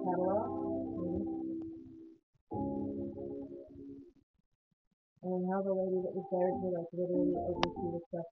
catalog. And we have a lady that was there to like literally oversee the stuff